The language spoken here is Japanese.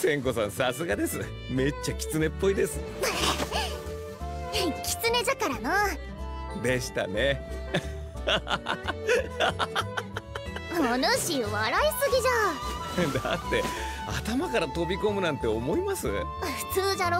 千子さんさすがです。めっちゃ狐っぽいです。キツネじゃからの。でしたね。お主笑いすぎじゃ。だって頭から飛び込むなんて思います？普通じゃろ。